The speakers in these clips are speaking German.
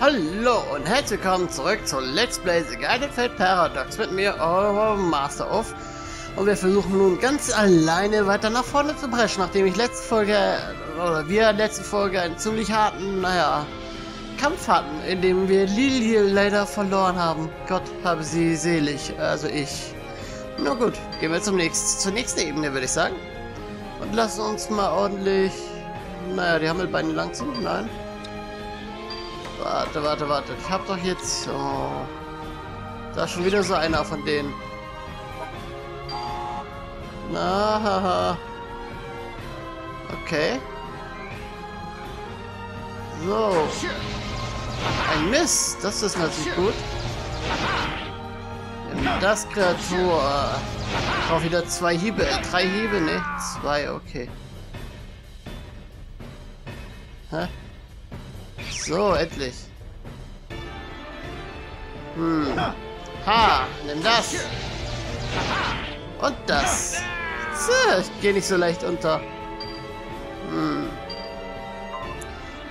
Hallo und herzlich willkommen zurück zu Let's Play The Guided Fate Paradox mit mir, eurem Master of. Und wir versuchen nun ganz alleine weiter nach vorne zu brechen, nachdem ich letzte Folge, oder wir letzte Folge einen ziemlich harten, naja, Kampf hatten, in dem wir Lilie leider verloren haben. Gott habe sie selig, also ich. Na gut, gehen wir zum nächsten, zur nächsten Ebene, würde ich sagen. Und lassen uns mal ordentlich, naja, die Hammelbeine langziehen, nein. Warte, warte, warte. Ich hab doch jetzt... Oh, da ist schon wieder so einer von denen. Na, haha. Okay. So. Ein Mist. Das ist natürlich gut. Das Kreatur. Auch wieder zwei Hiebe. Äh, drei Hiebe, ne? Zwei, okay. Hä? So, endlich. Hm. Ha, nimm das. Und das. So, ich gehe nicht so leicht unter. Hm.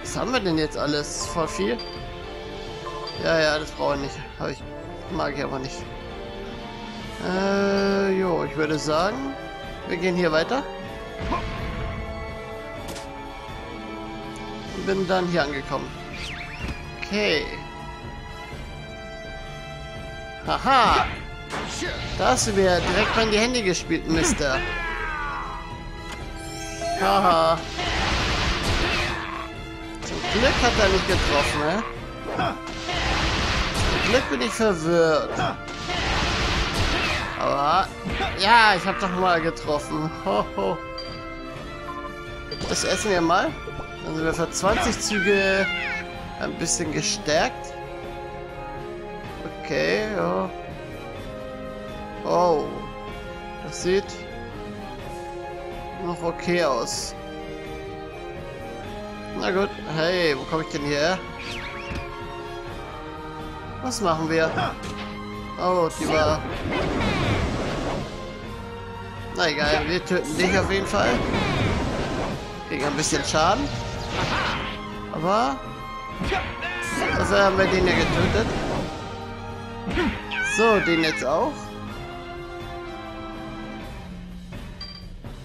Was haben wir denn jetzt alles? Voll viel? Ja, ja, das brauche ich nicht. Hab ich, mag ich aber nicht. Äh, jo, ich würde sagen, wir gehen hier weiter. Bin dann hier angekommen. Okay. Haha. Da hast direkt mal in die Hände gespielt, Mister. Haha. Zum Glück hat er nicht getroffen, ne? Zum Glück bin ich verwirrt. Aber... Ja, ich habe doch mal getroffen. Ho, Das essen wir mal. Sind wir für 20 Züge ein bisschen gestärkt. Okay, ja. Oh. Das sieht noch okay aus. Na gut. Hey, wo komme ich denn hierher? Was machen wir? Oh, die war... Na egal, wir töten dich auf jeden Fall. Kriegen ein bisschen Schaden. Aber Dafür haben wir den ja getötet. So, den jetzt auch.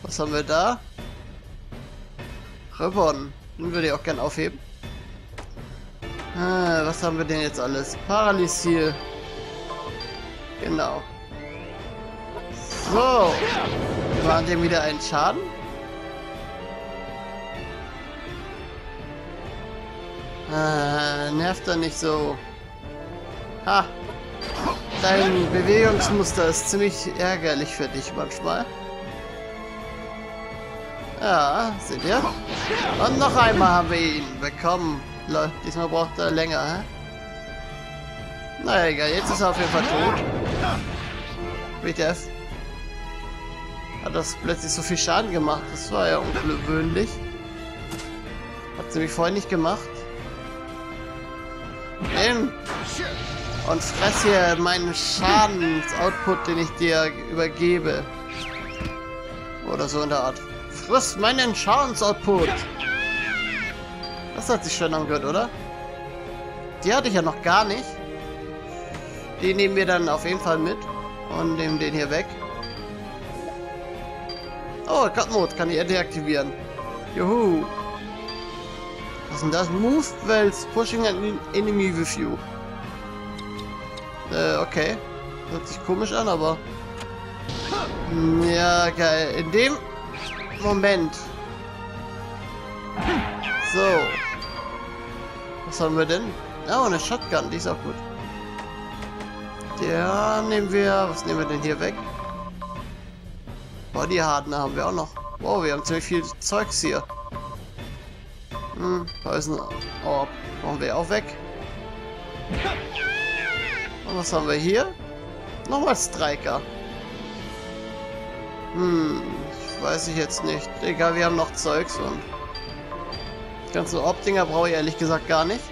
Was haben wir da? Ribbon. Den würde ich auch gern aufheben. Ah, was haben wir denn jetzt alles? Paralysier. Genau. So. Wir waren dem wieder einen Schaden. Ah, nervt er nicht so. Ha! Dein Bewegungsmuster ist ziemlich ärgerlich für dich manchmal. Ja, seht ihr? Und noch einmal haben wir ihn bekommen. Leute, diesmal braucht er länger, hä? Na egal, jetzt ist er auf jeden Fall tot. WTF. Hat das plötzlich so viel Schaden gemacht? Das war ja ungewöhnlich. Hat sie mich vorher nicht gemacht. Nimm! Und fress hier meinen Schadensoutput, den ich dir übergebe. Oder so in der Art. Friss meinen Schadensoutput! Das hat sich schön angehört, oder? Die hatte ich ja noch gar nicht. Den nehmen wir dann auf jeden Fall mit. Und nehmen den hier weg. Oh, God Mode kann ich deaktivieren. Juhu. Was ist denn das? Move while pushing an enemy with you. Äh, okay. Hört sich komisch an, aber... Ja, geil. In dem Moment. So. Was haben wir denn? Oh, eine Shotgun. Die ist auch gut. Der nehmen wir... Was nehmen wir denn hier weg? Bodyhardener haben wir auch noch. Wow, wir haben ziemlich viel Zeugs hier. Hm, da ist ein Orb. Machen wir auch weg. Und was haben wir hier? Nochmal Striker. Hm, weiß ich jetzt nicht. Egal, wir haben noch Zeugs und... Ganze Orb-Dinger brauche ich ehrlich gesagt gar nicht.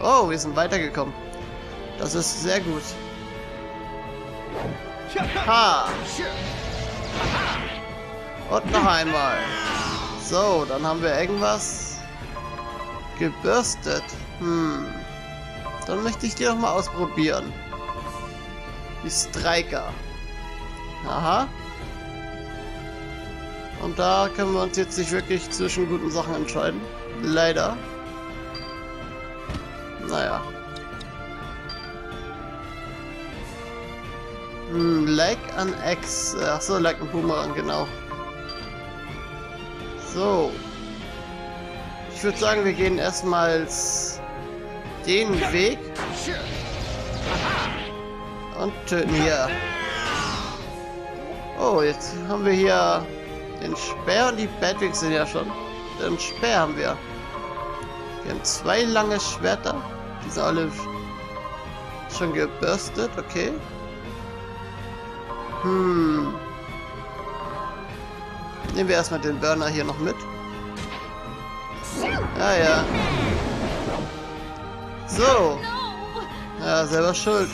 Oh, wir sind weitergekommen. Das ist sehr gut. Ha! Und noch einmal. So, dann haben wir irgendwas gebürstet. Hm. Dann möchte ich die doch mal ausprobieren. Die Striker. Aha. Und da können wir uns jetzt nicht wirklich zwischen guten Sachen entscheiden. Leider. Naja. Hm, like an X. Achso, like ein Boomerang, genau. So. Ich würde sagen, wir gehen erstmals den Weg. Und töten hier. Oh, jetzt haben wir hier den Speer und die Badwings sind ja schon. Den Speer haben wir. Wir haben zwei lange Schwerter. Die sind alle schon gebürstet, okay. Hm. Nehmen wir erstmal den Burner hier noch mit. Ja, ja. So. Ja, selber schuld.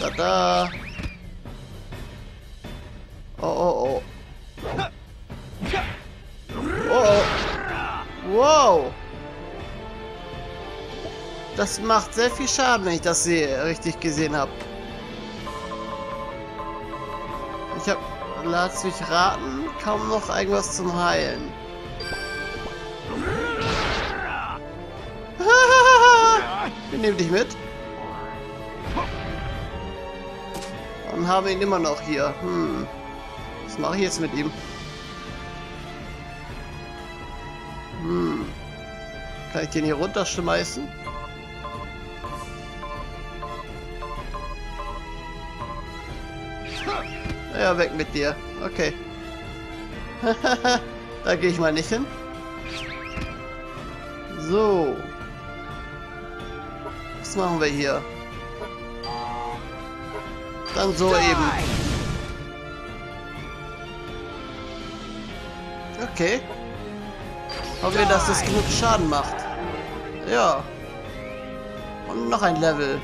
Da, da. Oh, oh, oh. Oh, oh. Wow. Das macht sehr viel Schaden, wenn ich das sehe, richtig gesehen habe. Ich habe, lass mich raten, kaum noch irgendwas zum Heilen. Wir nehmen dich mit. Und haben ihn immer noch hier. Hm. Was mache ich jetzt mit ihm? Hm. Kann ich den hier runterschmeißen? Ja, weg mit dir. Okay. da gehe ich mal nicht hin. So. Was machen wir hier? Dann so eben. Okay. Hoffen wir, dass das genug Schaden macht. Ja. Und noch ein Level.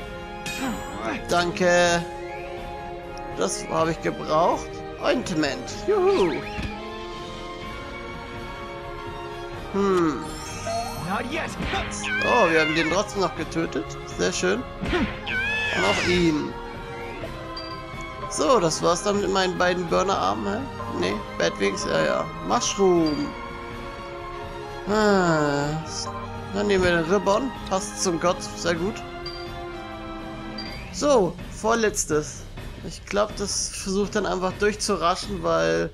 Danke. Das habe ich gebraucht. Ointment. Juhu. Hm. Oh, wir haben den trotzdem noch getötet. Sehr schön. Und auch ihn. So, das war's dann mit meinen beiden Burnerarmen. Ne, Badwings, ja, ja. Mushroom. Ah, dann nehmen wir den Ribbon. Passt zum Gott, sehr gut. So, vorletztes. Ich glaube, das versucht dann einfach durchzuraschen, weil...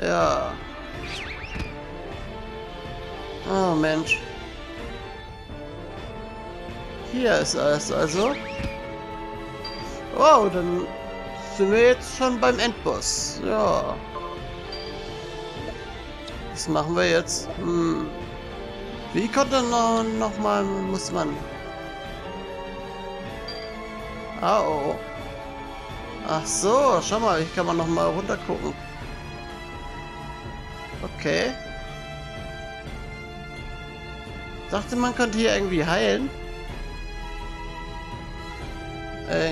Ja. Oh, Mensch. Hier ist alles also. Wow, dann sind wir jetzt schon beim Endboss. Ja. Was machen wir jetzt? Hm. Wie konnte noch, noch mal muss man Ah, oh. Ach so, schau mal, ich kann mal noch mal runter gucken. Okay. Dachte, man könnte hier irgendwie heilen.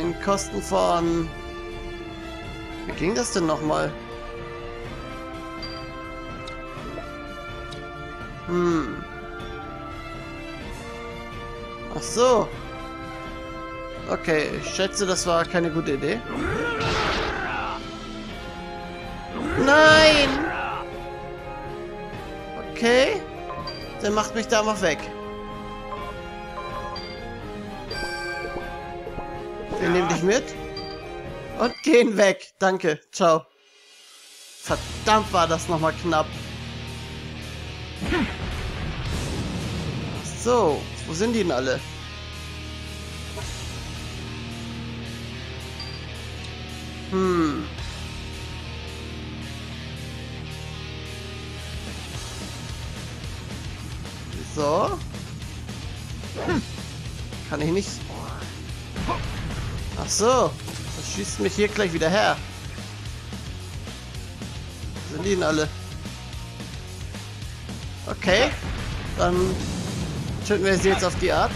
In Kosten von... Wie ging das denn nochmal? Hm. Ach so. Okay, ich schätze, das war keine gute Idee. Nein! Okay. Der macht mich da mal weg. Wir nehmen dich mit. Und gehen weg. Danke. Ciao. Verdammt war das nochmal knapp. So, wo sind die denn alle? Hm. So. Kann ich nicht. Ach so. Das schießt mich hier gleich wieder her. Sind die denn alle? Okay. Dann töten wir sie jetzt auf die Art.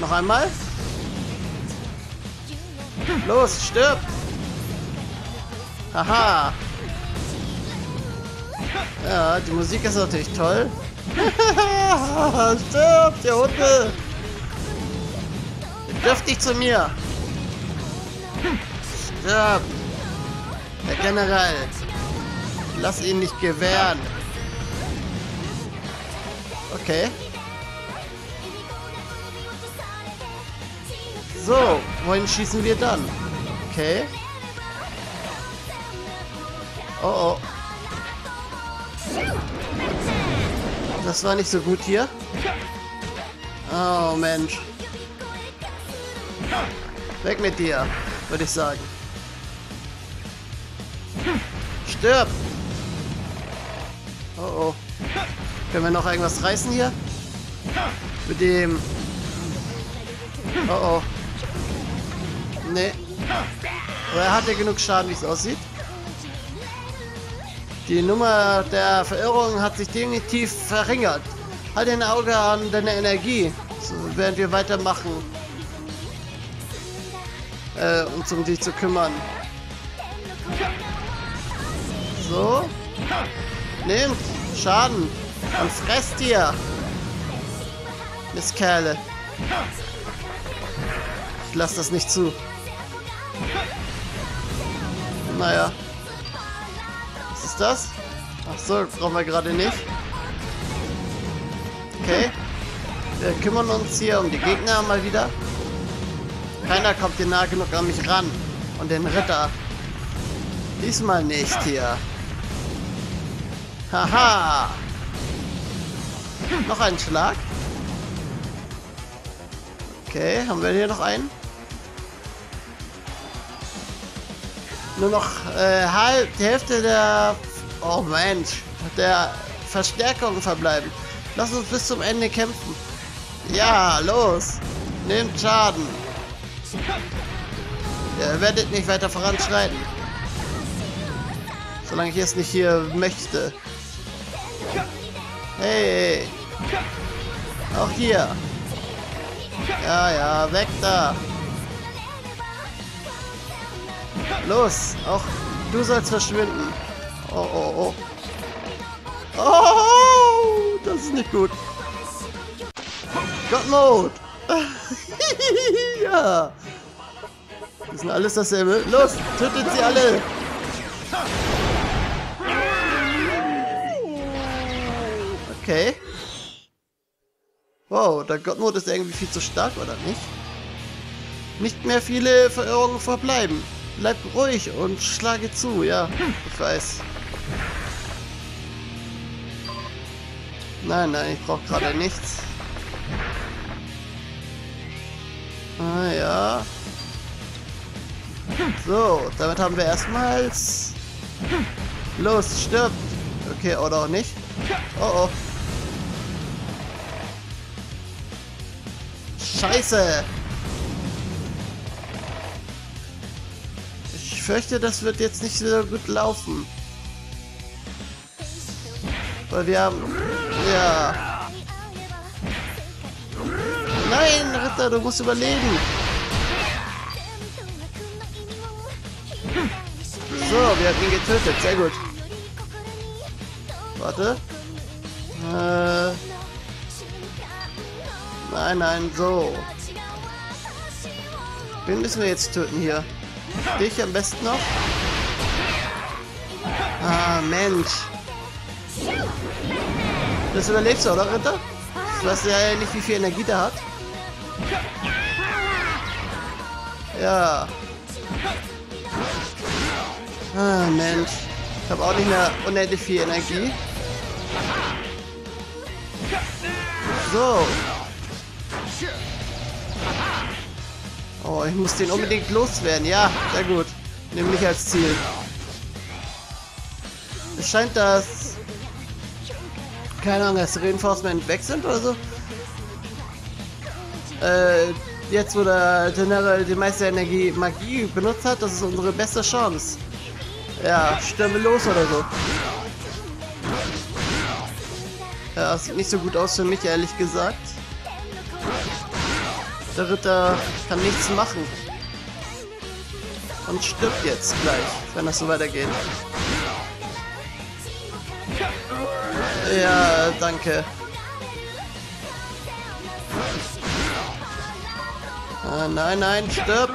Noch einmal. Los, stirb! Haha! Ja, die Musik ist natürlich toll. Stirbt, ihr Hunde! Dürft nicht zu mir! Stirbt! Der General! Lass ihn nicht gewähren! Okay. So, wohin schießen wir dann? Okay. Oh oh. Das war nicht so gut hier. Oh Mensch. Weg mit dir, würde ich sagen. Stirb! Oh oh. Können wir noch irgendwas reißen hier? Mit dem... Oh oh. Nee. Aber er hat ja genug Schaden, wie es aussieht. Die Nummer der Verirrung hat sich definitiv verringert. Halt ein Auge an deine Energie, so, während wir weitermachen, äh, uns um dich zu kümmern. So. Nehmt Schaden und fresst dir. Mistkerle. Ich lasse das nicht zu. Naja. Was ist das? Ach so, brauchen wir gerade nicht. Okay. Wir kümmern uns hier um die Gegner mal wieder. Keiner kommt hier nah genug an mich ran. Und den Ritter. Diesmal nicht hier. Haha. Noch ein Schlag. Okay, haben wir hier noch einen? Nur noch äh, halb, die Hälfte der... Oh Mensch. Der Verstärkung verbleiben. Lass uns bis zum Ende kämpfen. Ja, los. Nehmt Schaden. Ihr werdet nicht weiter voranschreiten. Solange ich es nicht hier möchte. Hey. Auch hier. Ja, ja, weg da. Los, auch du sollst verschwinden. Oh, oh, oh. Oh, das ist nicht gut. God Mode. ja. Die sind alles dasselbe. Los, tötet sie alle. Okay. Wow, der Gottmode ist irgendwie viel zu stark, oder nicht? Nicht mehr viele Verirrungen verbleiben. Bleib ruhig und schlage zu, ja. Ich weiß. Nein, nein, ich brauche gerade nichts. Ah ja. So, damit haben wir erstmals... Los, stirbt! Okay, oder auch nicht. Oh oh. Scheiße! Ich fürchte, das wird jetzt nicht so gut laufen. Weil wir haben... Ja. Nein, Ritter, du musst überleben. Wir haben ihn getötet. Sehr gut. Warte. Äh... Nein, nein, so. Wen müssen wir jetzt töten hier? Dich am besten noch? Ah, Mensch. Das überlebst du, oder, Ritter? Du weißt ja nicht, wie viel Energie der hat. Ja. Ah, Mensch. Ich habe auch nicht mehr unendlich viel Energie. So. Oh, ich muss den unbedingt loswerden. Ja, sehr gut. Nimm mich als Ziel. Es scheint, dass... Keine Ahnung, dass Reinforcement weg sind oder so. Äh, jetzt wo der General die meiste Energie Magie benutzt hat, das ist unsere beste Chance. Ja, Stimme los oder so. Ja, sieht nicht so gut aus für mich, ehrlich gesagt. Der Ritter kann nichts machen. Und stirbt jetzt gleich, wenn das so weitergeht. Ja, danke. Ah, nein, nein, stirb!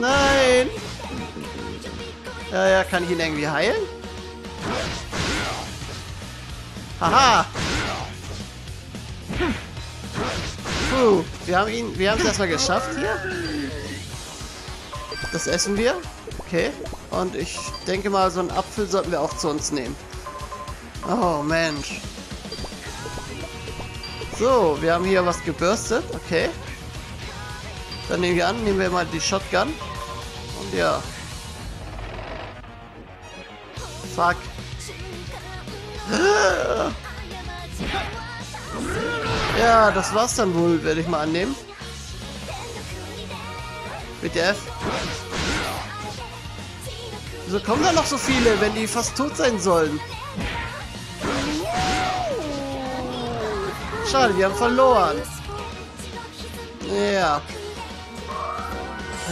Nein! Ja, ja, kann ich ihn irgendwie heilen? Haha! Puh, wir haben ihn, wir haben es erstmal geschafft hier. Das essen wir. Okay. Und ich denke mal, so einen Apfel sollten wir auch zu uns nehmen. Oh, Mensch. So, wir haben hier was gebürstet. Okay. Dann nehmen wir an, nehmen wir mal die Shotgun. Und ja. Fuck. Ja, das war's dann wohl, werde ich mal annehmen. WTF. Wieso kommen da noch so viele, wenn die fast tot sein sollen? Schade, wir haben verloren. Ja.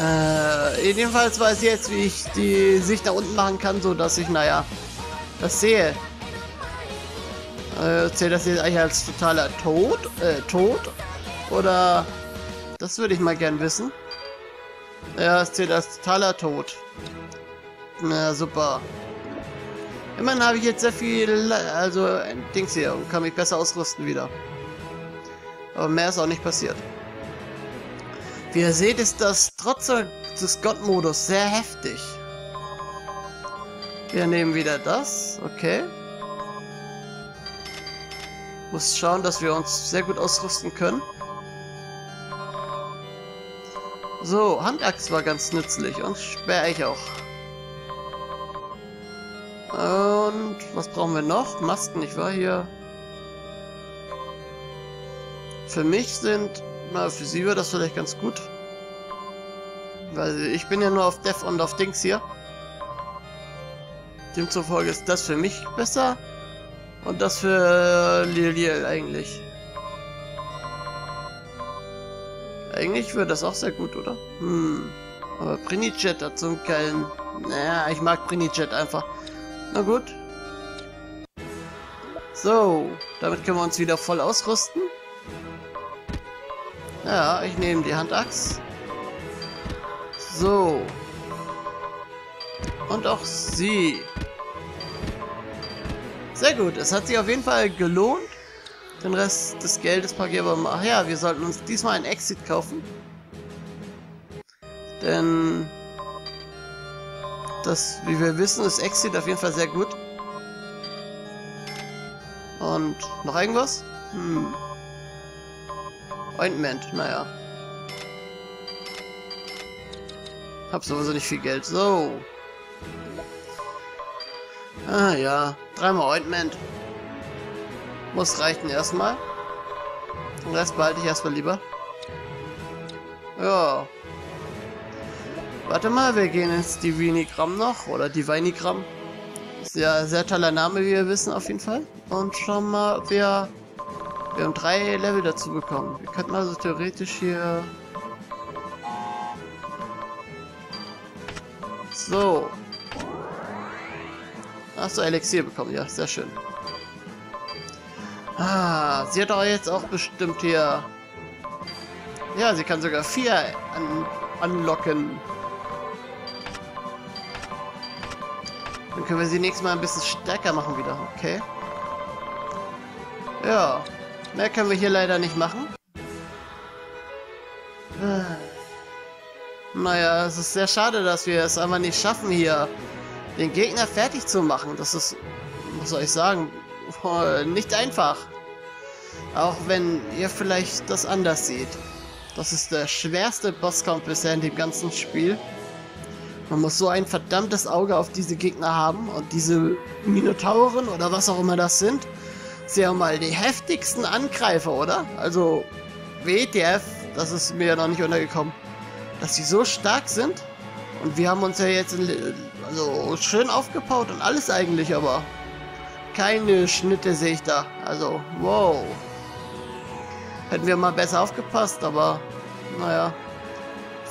Äh, jedenfalls weiß ich jetzt, wie ich die Sicht da unten machen kann, so dass ich, naja, das sehe. Äh, zählt das jetzt eigentlich als totaler Tod? Äh, Tod? Oder... Das würde ich mal gern wissen. Ja, es zählt als totaler Tod. Na, super. Immerhin habe ich jetzt sehr viel, also Dings hier und kann mich besser ausrüsten wieder. Aber mehr ist auch nicht passiert. Wie ihr seht, ist das trotz des Gott-Modus sehr heftig. Wir nehmen wieder das, okay. Muss schauen, dass wir uns sehr gut ausrüsten können. So, Handachs war ganz nützlich und Sperreich auch. Und was brauchen wir noch? Masken, nicht wahr? Hier. Für mich sind, na, für sie wäre das vielleicht ganz gut. Weil ich bin ja nur auf Death und auf Dings hier. Demzufolge ist das für mich besser. Und das für Liliel eigentlich. Eigentlich wäre das auch sehr gut, oder? Hm. Aber Prinijet hat so einen geilen... Naja, ich mag Prinijet einfach. Na gut. So, damit können wir uns wieder voll ausrüsten. Ja, ich nehme die Handachs. So. Und auch sie. Sehr gut, es hat sich auf jeden Fall gelohnt. Den Rest des Geldes packe ich aber mal. Ach ja, wir sollten uns diesmal ein Exit kaufen. Denn das, wie wir wissen, ist Exit auf jeden Fall sehr gut. Und noch irgendwas? Hm. Ointment, naja. Hab sowieso nicht viel Geld. So. Ah ja, dreimal Ointment. Muss reichen erstmal. Den Rest behalte ich erstmal lieber. Ja. Warte mal, wir gehen ins Divinigramm noch. Oder Divinigramm. Ist ja sehr toller Name, wie wir wissen, auf jeden Fall. Und schauen mal, ob wir... Wir haben drei Level dazu bekommen. Wir könnten also theoretisch hier... So. Du Elixier bekommen? Ja, sehr schön. Ah, sie hat doch jetzt auch bestimmt hier... Ja, sie kann sogar vier an anlocken. Dann können wir sie nächstes Mal ein bisschen stärker machen wieder, okay? Ja, mehr können wir hier leider nicht machen. Naja, es ist sehr schade, dass wir es einfach nicht schaffen, hier den Gegner fertig zu machen. Das ist, was soll ich sagen, nicht einfach. Auch wenn ihr vielleicht das anders seht. Das ist der schwerste Bosskampf bisher in dem ganzen Spiel. Man muss so ein verdammtes Auge auf diese Gegner haben und diese Minotauren oder was auch immer das sind, ja mal die heftigsten Angreifer, oder? Also WTF, das ist mir ja noch nicht untergekommen. Dass sie so stark sind und wir haben uns ja jetzt also schön aufgebaut und alles eigentlich, aber keine Schnitte sehe ich da. Also, wow. Hätten wir mal besser aufgepasst, aber naja.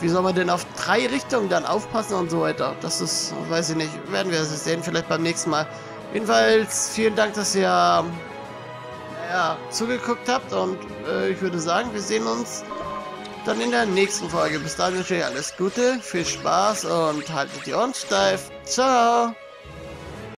Wie soll man denn auf drei Richtungen dann aufpassen und so weiter? Das ist, weiß ich nicht, werden wir es sehen, vielleicht beim nächsten Mal. Jedenfalls, vielen Dank, dass ihr ja, zugeguckt habt und äh, ich würde sagen, wir sehen uns dann in der nächsten Folge. Bis dahin wünsche ich alles Gute, viel Spaß und haltet die Ohren steif. Ciao!